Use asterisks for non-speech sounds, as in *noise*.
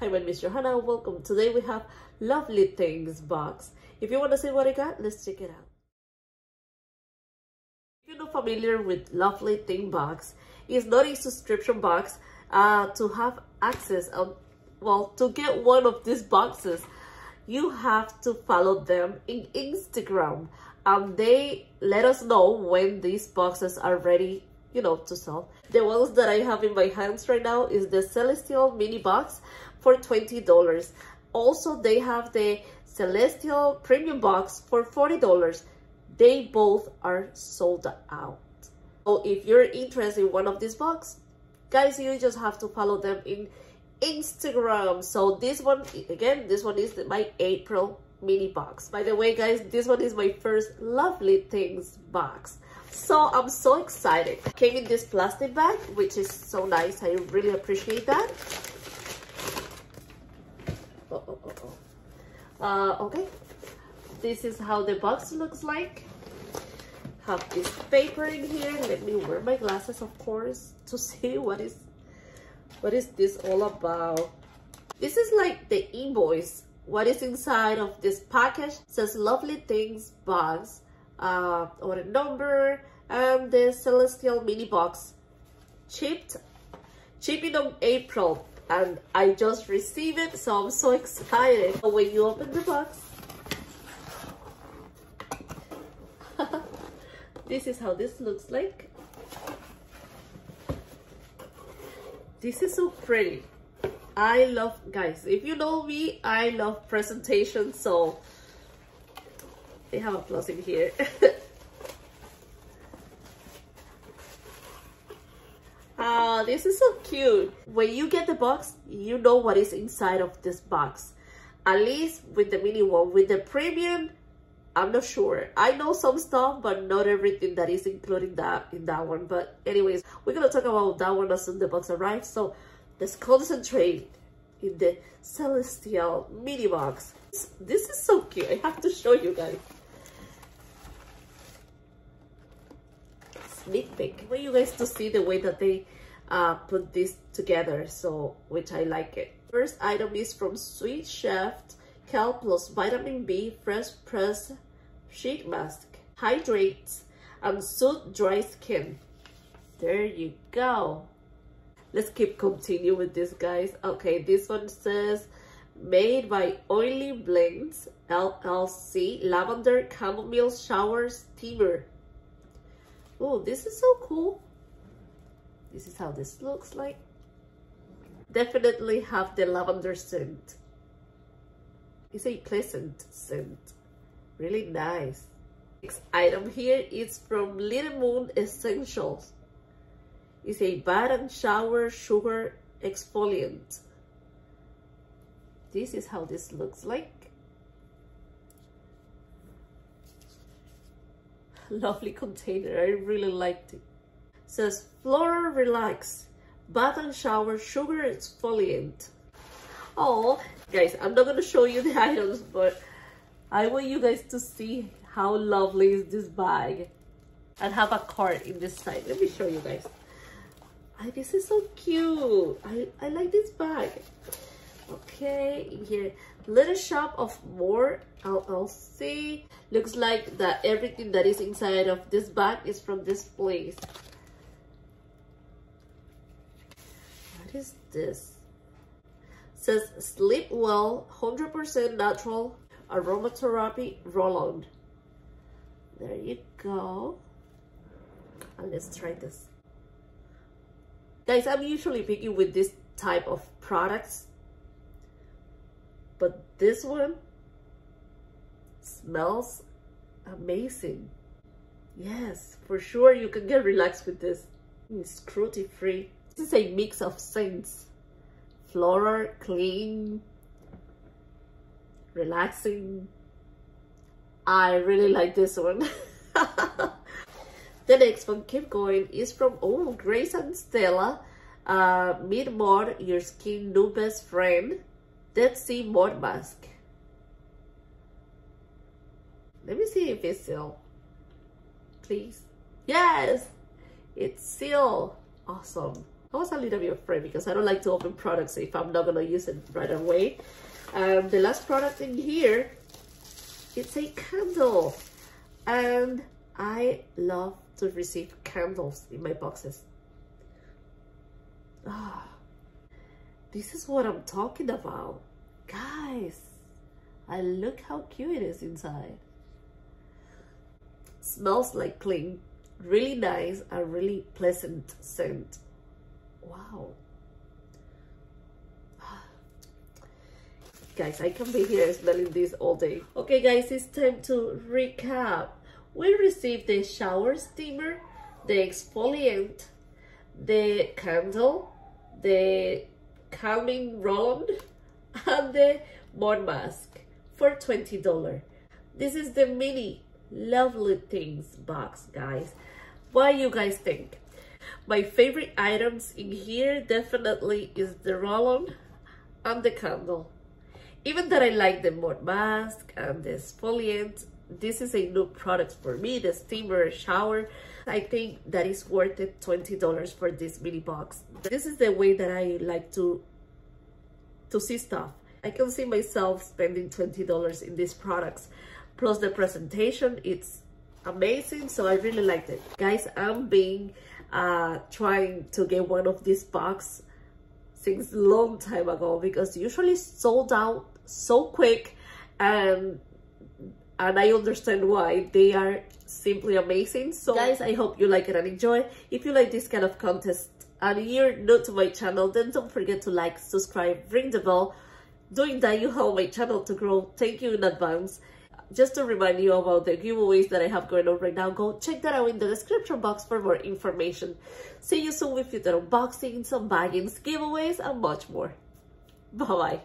Hi, my name is Johanna. Welcome. Today we have Lovely Things box. If you want to see what I got, let's check it out. If you're not familiar with Lovely Thing box, it's not a subscription box. Uh, to have access of, well, to get one of these boxes, you have to follow them in Instagram. Um, they let us know when these boxes are ready you know, to sell. The ones that I have in my hands right now is the Celestial mini box for $20. Also, they have the Celestial premium box for $40. They both are sold out. So if you're interested in one of these boxes, guys, you just have to follow them in Instagram. So this one, again, this one is my April mini box. By the way, guys, this one is my first Lovely Things box. So I'm so excited. Came in this plastic bag, which is so nice. I really appreciate that. Oh, oh, oh, oh. Uh, okay. This is how the box looks like. Have this paper in here. Let me wear my glasses, of course, to see what is what is this all about. This is like the invoice. What is inside of this package? It says lovely things box uh, or a number and the Celestial mini box. Shipped shipping on April and I just received it so I'm so excited. When you open the box *laughs* this is how this looks like. This is so pretty I love guys if you know me I love presentations so they have a plus in here *laughs* Ah, this is so cute. When you get the box, you know what is inside of this box. At least with the mini one. With the premium, I'm not sure. I know some stuff, but not everything that is included in that in that one. But anyways, we're to talk about that one as soon the box arrives. So let's concentrate in the Celestial mini box. This is so cute. I have to show you guys. sneak peek. I want you guys to see the way that they uh, put this together, so which I like it. First item is from Sweet Chef, Cal plus Vitamin B Fresh Press Sheet Mask. Hydrates and Soothe Dry Skin. There you go. Let's keep continue with this, guys. Okay, this one says made by Oily Blends LLC Lavender Chamomile Shower Steamer. Oh, this is so cool. This is how this looks like. Definitely have the lavender scent. It's a pleasant scent. Really nice. Next item here is from Little Moon Essentials. It's a bath and shower sugar exfoliant. This is how this looks like. *laughs* lovely container. I really liked it. it says Flora Relax Bath and Shower Sugar Exfoliant. Oh, guys, I'm not going to show you the *laughs* items, but I want you guys to see how lovely is this bag. And have a card in this side. Let me show you guys. I, this is so cute. I, I like this bag. Okay, here Little Shop of More LLC. Looks like that everything that is inside of this bag is from this place. What is this? It says Sleep Well 100% Natural Aromatherapy Roll-On. There you go. And let's try this. Guys, I'm usually picky with this type of products but this one smells amazing. Yes, for sure you can get relaxed with this. It's cruelty free. This is a mix of scents. Floral, clean, relaxing. I really like this one. *laughs* the next one, keep going, is from, oh, Grace and Stella. Uh, Meet more, your skin new best friend. Dead Sea Mud Mask. Let me see if it's sealed. Please. Yes! It's sealed. Awesome. I was a little bit afraid because I don't like to open products if I'm not gonna use it right away. Um, the last product in here, it's a candle. And I love to receive candles in my boxes. Ah, this is what I'm talking about. Guys, I look how cute it is inside. Smells like clean, really nice, a really pleasant scent. Wow. Guys, I can be here smelling this all day. Okay guys, it's time to recap. We received the shower steamer, the exfoliant, the candle, the calming roll and the mud mask for $20. This is the mini lovely things box, guys. What do you guys think? My favorite items in here definitely is the roll-on and the candle. Even that I like the mud mask and the exfoliant, this is a new product for me, the steamer shower. I think that is worth it $20 for this mini box. This is the way that I like to, to see stuff. I can see myself spending $20 in these products. Plus the presentation, it's amazing. So I really liked it. Guys, I'm being uh, trying to get one of these box since long time ago because usually sold out so quick and and I understand why they are simply amazing so guys I hope you like it and enjoy if you like this kind of contest and you're new to my channel then don't forget to like subscribe ring the bell doing that you help my channel to grow thank you in advance just to remind you about the giveaways that I have going on right now, go check that out in the description box for more information. See you soon with future unboxings, unbaggings, giveaways, and much more. Bye-bye.